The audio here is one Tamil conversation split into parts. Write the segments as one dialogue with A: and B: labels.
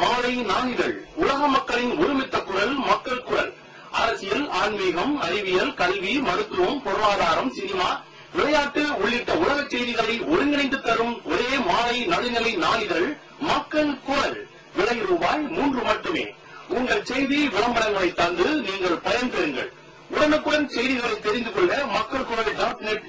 A: மாலை நாளிதழ் உலக மக்களின் ஒருமித்த குரல் மக்கள் குரல். அரசியல் ஆன்மீகம் அறிவியல் கல்வி மருத்துவம் பொருளாதாரம் சினிமா விளையாட்டு உள்ளிட்ட உலக செய்திகளை ஒருங்கிணைந்து தரும் ஒரே மாலை நடுநிலை நாளிதழ் மக்கள் குரல். விலை ரூபாய் மூன்று மட்டுமே. உங்கள் செய்தி விளம்பரங்களை தந்து நீங்கள் பயன்பெறுங்கள். உடனுக்குடன் செய்திகளை தெரிந்து கொள்ள Makkal Kural dot net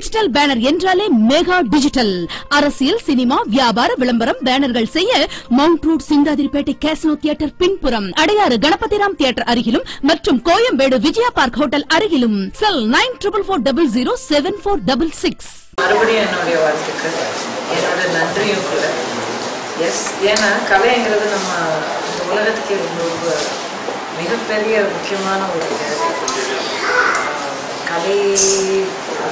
B: digital banner என்றாலே மெகா டிஜிட்டல் அரசியல் சினிமா வியாபார விளம்பரம் பேனர்கள் செய்ய Mount Road Chintadripet casino theatre பின்புறம் அடையாறு கணபதிராம் தியேட்டர் அருகிலும் மற்றும் கோயம்பேடு விஜயா பார்க் ஹோட்டல் அருகிலும். Cell nine triple four double zero seven four double six
C: மறுபடியும் என்னுடைய வாழ்த்துக்கள். என்னோட நன்றியும் கூட. எஸ் ஏன்னா கலைங்கிறது நம்ம உலகத்துக்கு ரொம்ப மிகப்பெரிய முக்கியமான ஒரு கலை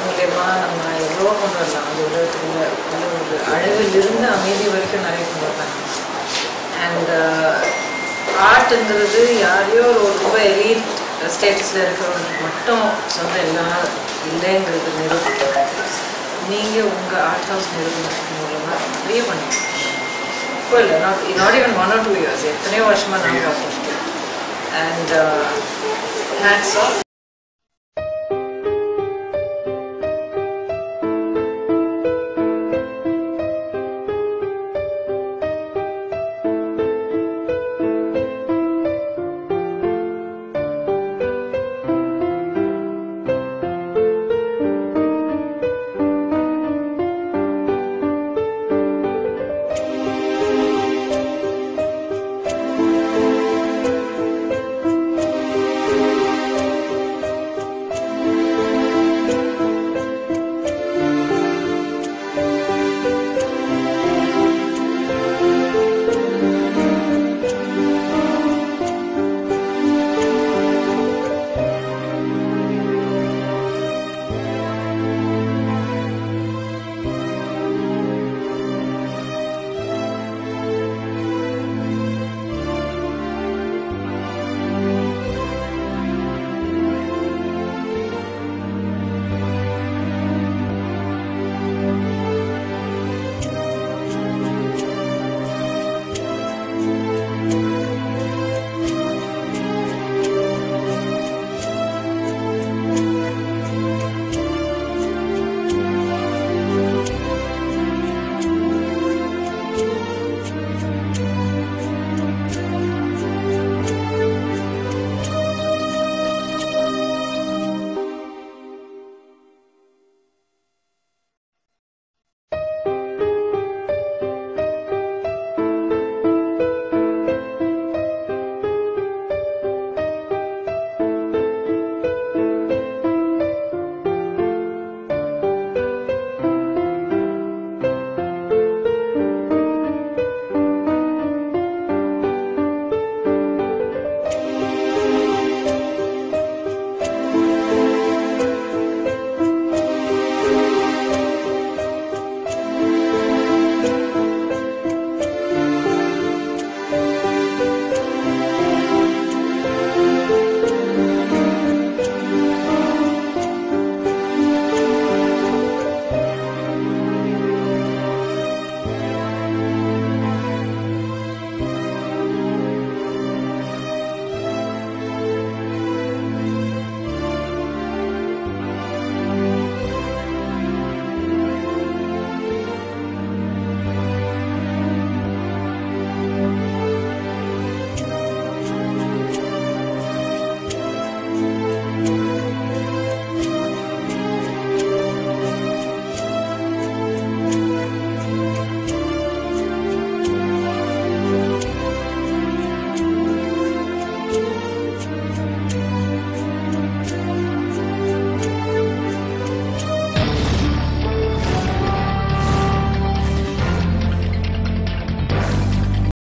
C: மூலயமா நம்ம எவ்வளோ கொண்டு வரலாம் அந்த உலகத்துக்குள்ள உள்ள ஒரு அழகிலிருந்து அமைதி வரைக்கும் நிறைய கொண்டு வரலாம் அண்ட் ஆர்ட்ங்கிறது யாரையோ ரொம்ப எலீட் ஸ்டேட்டஸில் இருக்கிறவங்களுக்கு மட்டும் சொந்தம் எல்லாம் இல்லைங்கிறது நிரூபிக்கிறது. நீங்கள் உங்கள் ஆர்ட் ஹவுஸ் நிறுவனத்தின் மூலமாக நிறைய பண்ணிருக்கீங்க. இப்போ இல்லை not not even one or two years எத்தனையோ வருஷமாக பார்த்துருக்கேன் அண்ட் ஹேட்ஸ் ஆஃப்